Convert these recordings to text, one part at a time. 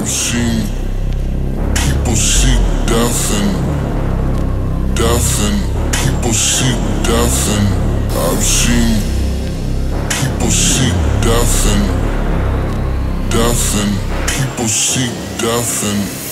I've seen people seek death and death and people seek death and I've seen people seek death and death and people seek death and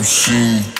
I've seen